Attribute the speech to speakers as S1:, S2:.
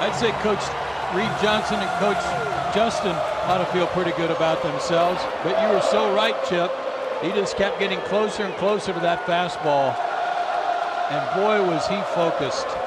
S1: I'd say Coach Reed Johnson and Coach Justin ought to feel pretty good about themselves. But you were so right, Chip. He just kept getting closer and closer to that fastball. And boy, was he focused.